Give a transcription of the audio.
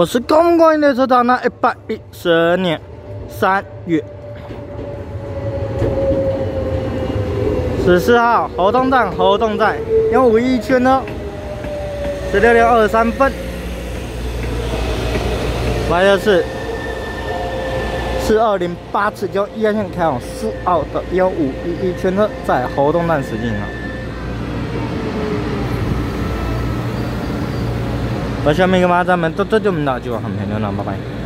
我是公公营的车长，那一百一十二年三月。十四号，活动站，活动站，用五一圈呢，十六点二十三分，来的是四二零八次，就一号线开往四号的幺五一一圈车，在活动站驶进啊。我下面个马咱们都这就没拿就很漂亮了，拜拜。